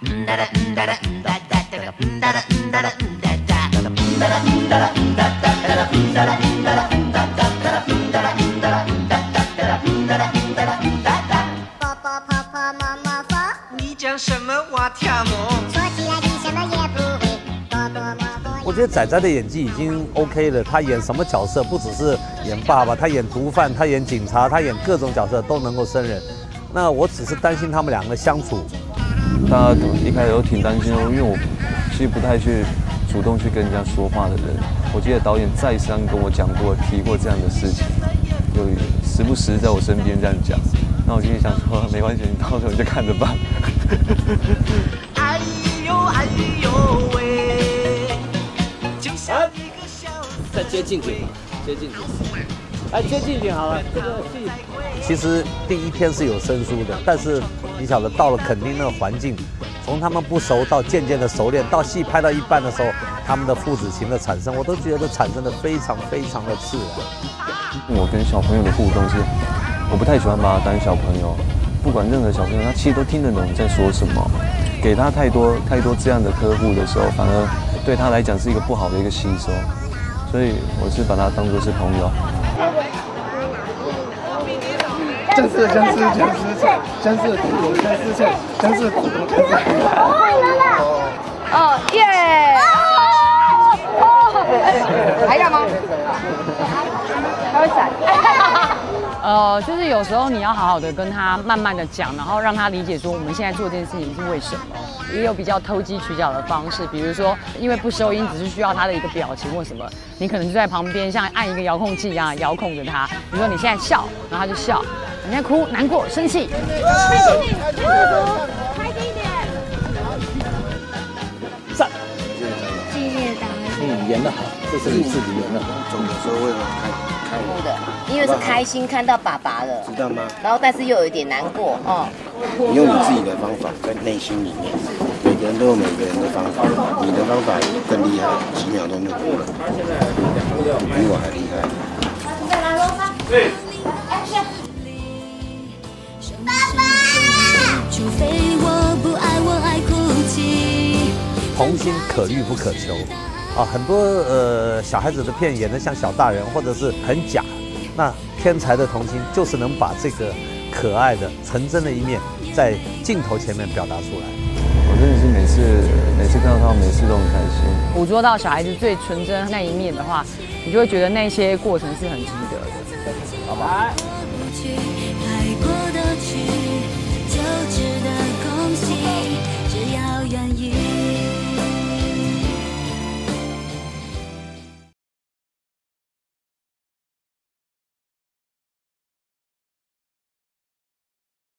婆婆婆婆摸摸佛，你讲什么话听我？说起来你什么也不会。婆婆摸佛。我觉得仔仔的演技已经 OK 了，他演什么角色，不只是演爸爸，他演毒贩，他演警察，他演各种角色都能够胜任。那我只是担心他们两个相处。大家都一开始都挺担心的，因为我其实不太去主动去跟人家说话的人。我记得导演再三跟我讲过、提过这样的事情，就时不时在我身边这样讲。那我心里想说，没关系，你到时候就看着办。哎呦哎呦喂，就像一个小再接近点，接近点，哎，接近一点好了。这个戏其实第一天是有生疏的，但是你晓得到了垦丁那个环境，从他们不熟到渐渐的熟练，到戏拍到一半的时候，他们的父子情的产生，我都觉得产生的非常非常的自然。我跟小朋友的互动是，我不太喜欢把他当小朋友，不管任何小朋友，他其实都听得懂你在说什么。给他太多太多这样的呵护的时候，反而对他来讲是一个不好的一个吸收。所以我是把他当作是朋友。僵尸僵尸僵尸菜，僵尸的狗狗僵尸，僵尸的狗狗僵尸菜。哦耶！还要吗？还会闪。呃，就是有时候你要好好的跟他慢慢的讲，然后让他理解说我们现在做这件事情是为什么。也有比较偷机取巧的方式，比如说因为不收音，只是需要他的一个表情或什么，你可能就在旁边像按一个遥控器一样遥控着他。比如说你现在笑，然后他就笑；你现在哭、难过、生气，开心一点，开心一点。谢谢导演。嗯，演的好，这是你自己演的好。总有时候会开开哭的，因为是开心看到爸爸了，知道吗？然后但是又有一点难过，哦。你用你自己的方法在内心里面，每个人都有每个人的方法，你的方法更厉害，几秒钟就过了，比我还厉害。除童心可遇不可求，啊，很多呃小孩子的片演得像小大人，或者是很假。那天才的童心就是能把这个可爱的纯真的一面在镜头前面表达出来。我真的是每次每次看到他，每次都很开心。捕捉到小孩子最纯真那一面的话，你就会觉得那些过程是很值得的。好吧。只要愿意。